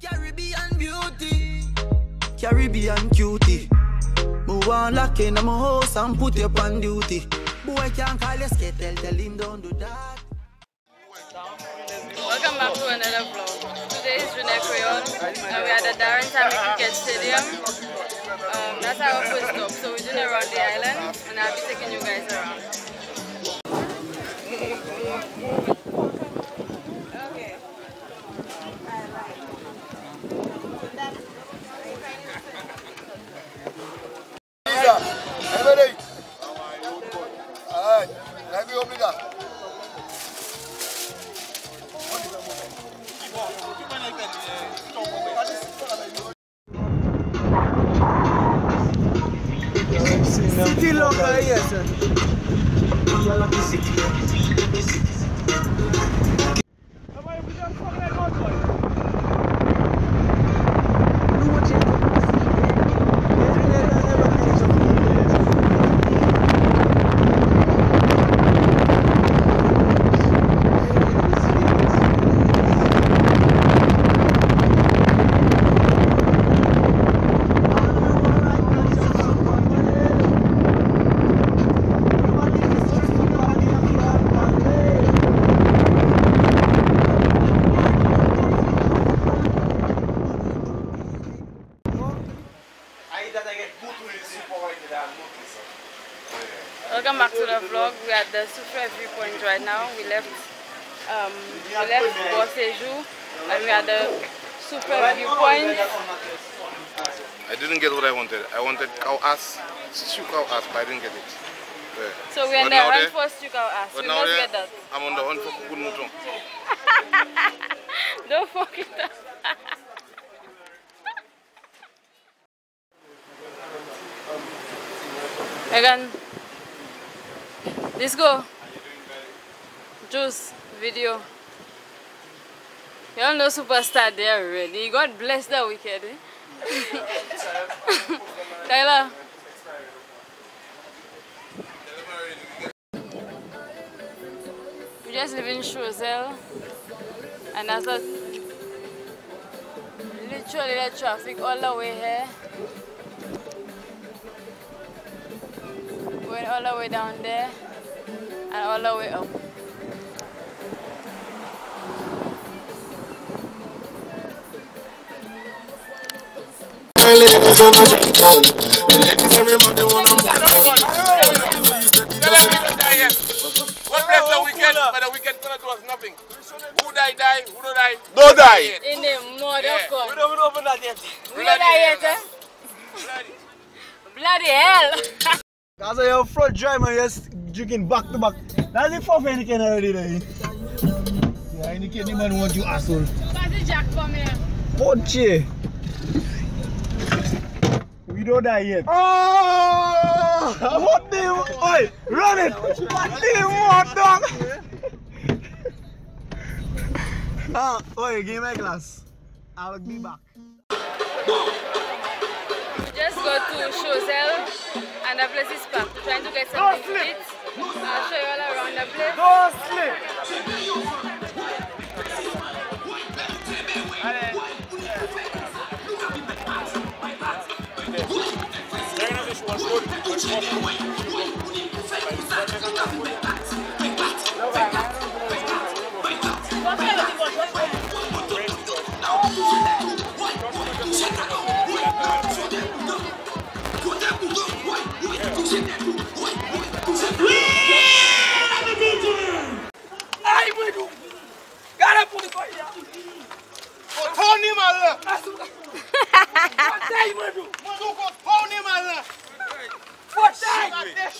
Caribbean beauty, Caribbean cutie. Move on lock in my house and put you on duty. Boy can't call you skate, tell, tell him don't do that. Welcome back to another vlog. Is Jounen Kweyol and we are at the Daren Sammy Cricket Stadium. Um, that's our first stop. So we're doing around the island and I'll be taking you guys around. City local, yes. Welcome back to the vlog. We're at the Soufrière viewpoint right now. We left um, we left Bossejou and we're at the Soufrière viewpoint. I didn't get what I wanted. I wanted cow ass, stew cow ass, but I didn't get it. Yeah. So we're But the there- for Stuka ass. But We now must there, get that. I'm on the hunt for good mouton. Don't fuck it up. Megan, let's go. Juice, video. You all know superstar there already. God bless that wicked. Eh? Tyler. We just live in Choiseul and that's a literally the traffic all the way here. All the way down there and all the way up. What bless the wicked, but the wicked cannot do us nothing. Who die, die, who no die? No die. In the motherfucker. We don't open that yet. We don't die yet, eh? Bloody hell. That's why your front driver just drinking back to back. That's the fourth Heineken already there. Yeah, Heineken, the man want you asshole. Pass Jack come here. Poche. We don't die yet. Oh! What the? Oi, run it! What the what dog? Ah, oi, give me my glass. I'll be back. Just go to Choiseul and the place is packed. We're trying to get something to eat. I'll show you all around the place. Don't sleep.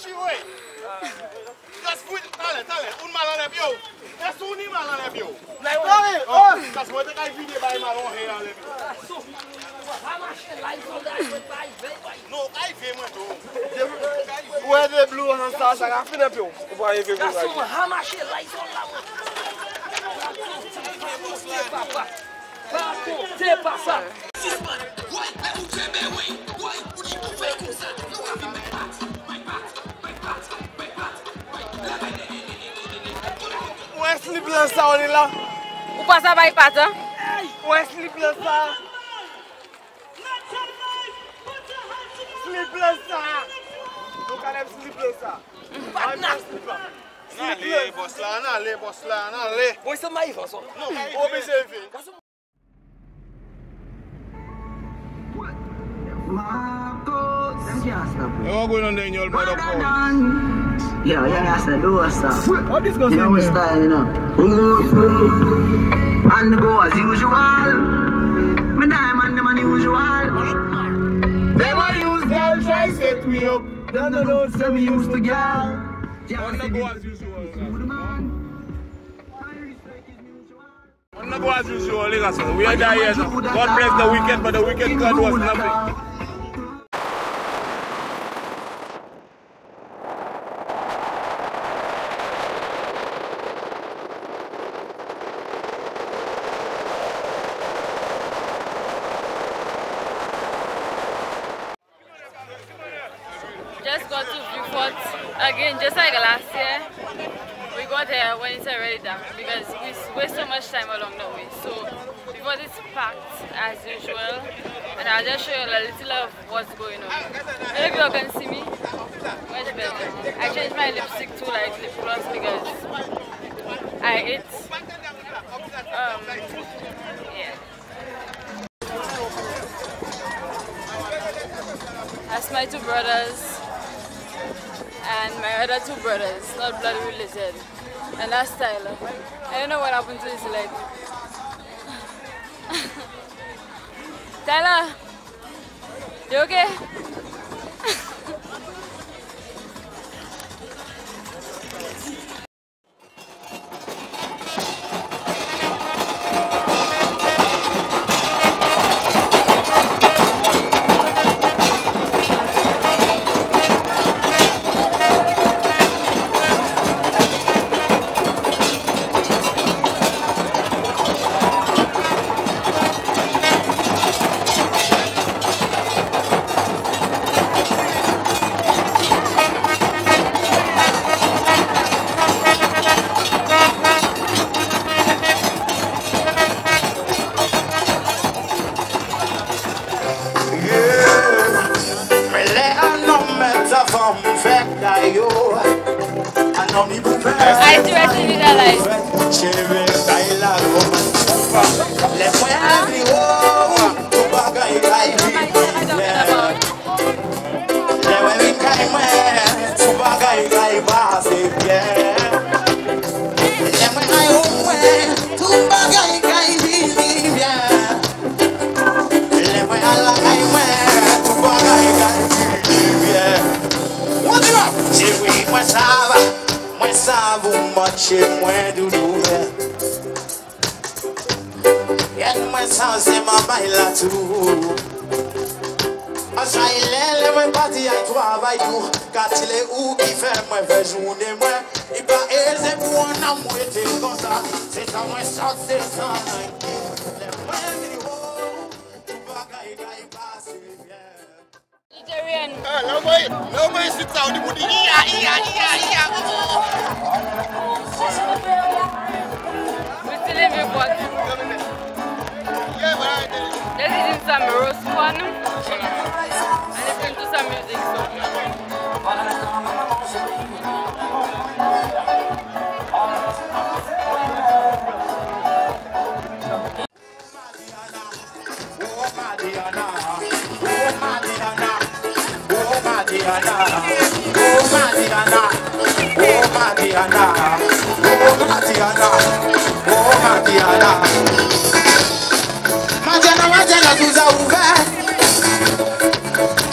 shiwe. Just put it, tale, tale, un man an ep yo. E sou ni man an ep yo. Tale, on. Just mwen te kaj vide bay man an he an ep yo. So, hama she lai kon da yon bay ve bay? No, kaj ve mwen do. Ou e de blou an sa sa ka fin ep yo. Ou ba yon ve blou bay. So, hama she lai kon la mwen. Pato, te papa. Pato, te papa. Sisman. slip lan sa ou li la. Ou pa sa bay pat an? Ou e slip lan sa. Slip lan sa. Nou kanem slip lan sa. Patna! nan. Le bos la, nan le bos la, nan le. Boy e se ma yi fwa son. Non, ou be se yi fe. Marcos. Yo go yon den yon bad up kon. Yo, young ass a do what's up. What this goes You know we style, you know. And go as usual. Me diamond them unusual. Them a use girl try set me up. Don't know those say me used to girl. On the go as usual. On the go as usual. We are there. God bless the wicked, but the wicked God was nothing. Just got to Vieux Fort again, just like last year. We got there when it's already dark because we waste so much time along the way. So before it's packed as usual, and I'll just show you a little of what's going on. I if you can see me. Much better. I changed my lipstick to like lip gloss because I ate. Um, yeah. That's my two brothers and my other two brothers, not blood related. And that's Tyler. I don't know what happened to his leg. Tyler, you okay? I seriously need a mwen sanse mwen bay la tou. Acha ilè lè mwen pati ay twa bay tou. Kati lè ou ki fè mwen fè jounè mwen. I pa e zè pou an nan mwen te kon sa. Se sa mwen sanse sanay Lè mwen mi ho. Ou bagay gay basi Nigerian. Eh, lè mwen sit sa ou di pou di Ia, ia, ia, ia Matiana, oh Matiana, oh Matiana, oh Matiana. Matiana wajala tuza uve,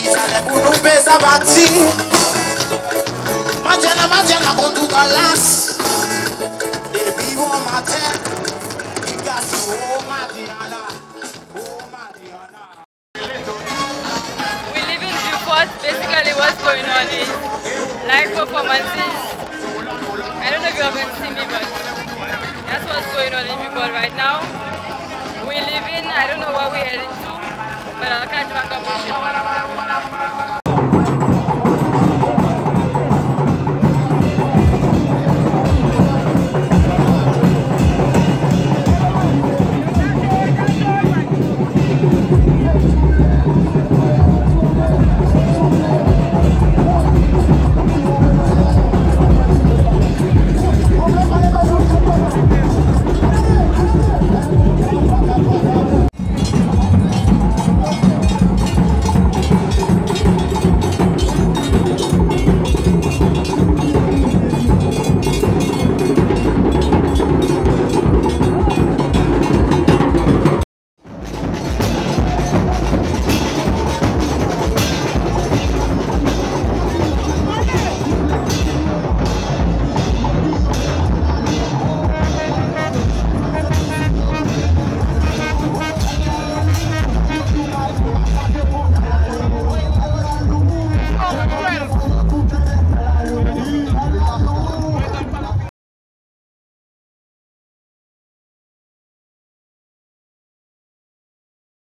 ìsàlẹ̀ kunu pe sabati. Matiana Matiana kò tu galas, èmi wọ́n máa tẹ́, ìgbà sí oh Matiana. basically what's going on is live performances. I don't know if you haven't seen me, but that's what's going on in people right now. We live in. I don't know what we're heading to, but I can't talk about it.